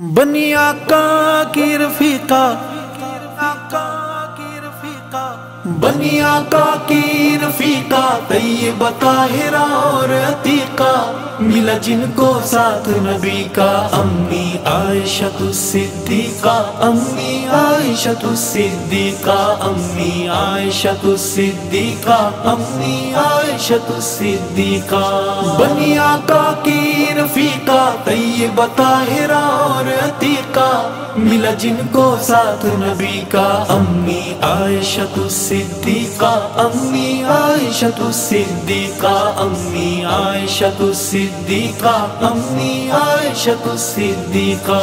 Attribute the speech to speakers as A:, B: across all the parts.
A: बनिया का की रफीका बनिया का की रफीका तैयबा ताहिरा और अतीका। मिला जिनको साथ नबी का, अम्मी आयशा सिद्दीका। अम्मी आयशा सिद्दीका, अम्मी आयशा तु सिद्दीका अम्मी आयशा तु सिद्दीका। बनिया का की रफीका तैयबा ताहिरा और अतीका। मिला जिनको साथ नबी का अम्मी आयशा तु सिद्दीका अम्मी आयशा तु सिद्दीका अम्मी आयशा तु सिद्दीका अम्मी आयशा तु सिद्दीका।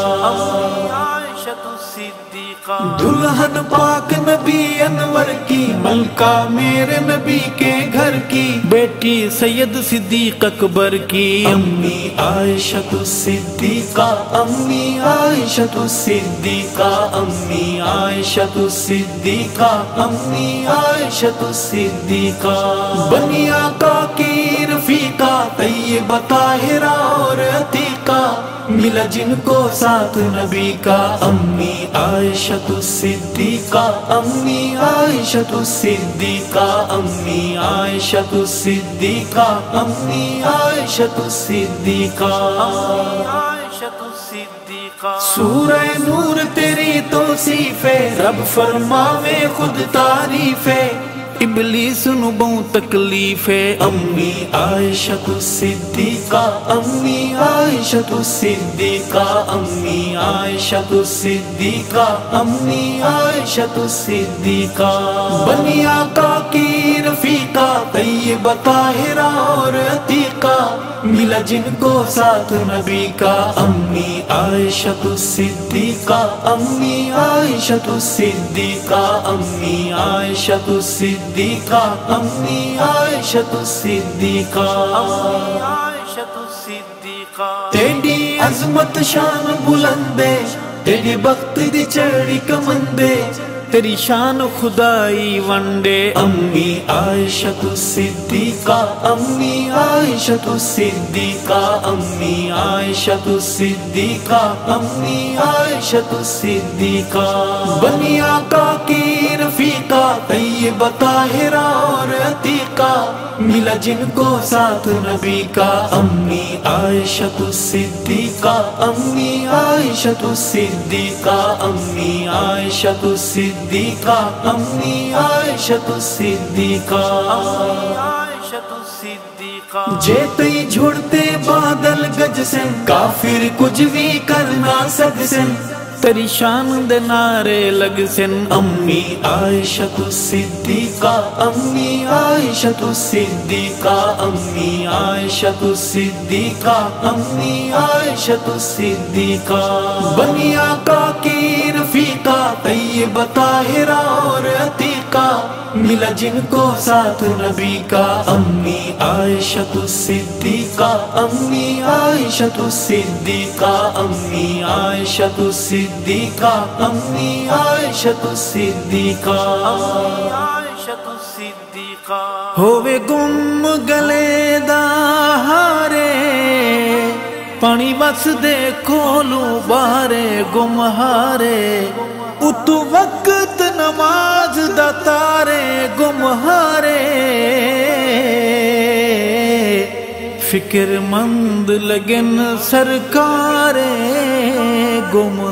A: दुल्हन पाक नबी अनवर की मलका मेरे नबी के घर की। बेटी सैयद सिद्दीक अकबर की। अम्मी आयशा तु सिद्दीका अम्मी आयशा तु सिद्दीका अम्मी आयशा तु सिद्दीका अम्मी आयशा तु सिद्दीका। बनिया का की रफीका तैयबा ताहिरा और मिला जिनको साथ नबी का, अम्मी आयशा तु सिद्दीका, अम्मी आयशा तु सिद्दीका, अम्मी आयशा तु सिद्दीका, अम्मी आयशा तु सिद्दीका। आयशा सिद्दीका सूरह नूर तेरी तो सीफे रब फरमावे खुद तारीफे। इबलीस नु बहुत तकलीफ़ है। अम्मी आयशा तु सिद्दीका, अम्मी आयशा तु सिद्दीका, अम्मी आयशा तु सिद्दीका, अम्मी आयशा तु सिद्दीका। बनिया का की रफीका, तैयबा ताहिरा और अतीका, मिला जिनको साथ नबी का, अम्मी आयशा तु सिद्दीका, अम्मी आयशा तु सिद्दीका, अम्मी आयशा तु सिद्दीका, अम्मी आयशा तु सिद्दीका। आयशा तु सिद्दीका तेरी अजमत शान बुलंदे, तेरी बख्त दी चढ़ी कमंदे तेरी शान खुदाई वंडे अम्मी आयशा तु सिद्दीका, अम्मी आयशा तु सिद्दीका, अम्मी आयशा तु सिद्दीका, अम्मी आयशा तु सिद्दीका। बनिया का की रफीका तैयबा ताहिरा और अतीका। मिला जिनको साथ नबी का, अम्मी आयशा तु सिद्दीका, अम्मी आयशा तु सिद्दीका, अम्मी आयशा तु सिद्दीका। अम्मी आयशतु सिद्दीका। आयशा तु सिद्दीका। जे तई झुड़ते बादल गज से काफिर कुछ भी करना सक से तेरी शान दे नारे लग सिन अम्मी आयशा तु सिद्दीका, अम्मी आयशा तु सिद्दीका, अम्मी आयशा तु सिद्दीका, अम्मी आयशा तु सिद्दीका। बनिया का की रफीका तय ताहिरा और अतीका। मिला जिनको साथ नबी का, अम्मी आयशा तु सिद्दीका, अम्मी आयशा तु सिद्दीका, अम्मी आयशा तु सिद्दीका, अम्मी आयशा तु सिद्दीका। आयशा तु सिद्दीका होवे गुम गले दा हारे, पानी बस दे खोलू बारे गुम हारे। उतु वक्त दा तारे गुम हारे फिक्रमंद लगन सरकारे गुमहारे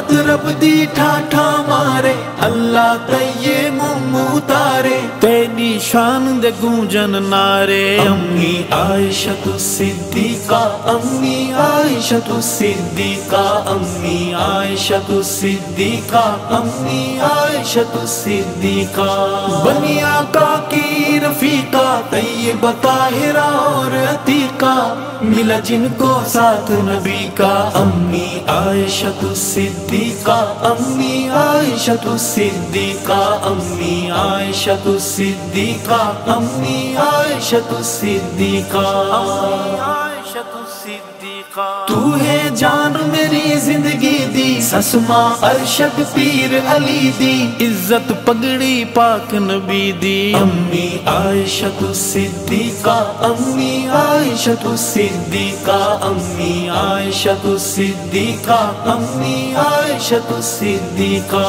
A: रहमत रब दी ठाठा मारे, अल्लाह तये मुमू तारे तेरी शान दे गूंजन नारे। अम्मी आयशा तु सिद्दीका, अम्मी आयशा तु सिद्दीका, अम्मी आयशा तु सिद्दीका, अम्मी आयशा तु सिद्दीका। बनिया का की रफीका तैयबा ताहिरा और अतीका। मिला जिनको साथ नबी का। अम्मी आयशा तु सिद्दीका अम्मी आयशा तु सिद्दीका। अम्मी आयशा तु सिद्दीका अम्मी आयशा तु सिद्दीका आयशा सिद्दीका। तू है जान मेरी ज़िंदगी दी। ससमा अरशद, पीर अली दी। इज़्ज़त पगड़ी पाक नबी दी। अम्मी आयशत आयशा सिद्दीका, अम्मी आयशत आयशा सिद्दीका, अम्मी आयशत आयशा सिद्दीका, अम्मी आयशत आयशा सिद्दीका।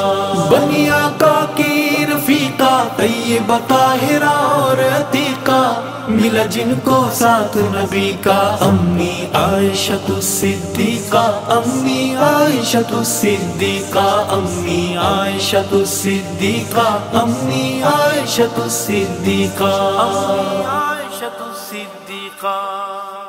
A: बनिया का की रफीका तैयबा ताहिरा और अतीका, मिला जिनको साथ नबी का। अम्मी आयशा सिद्दीका, अम्मी आयशा सिद्दीका, अम्मी आयशा सिद्दीका, अम्मी आयशा सिद्दीका। अम्मी सिद्दीका।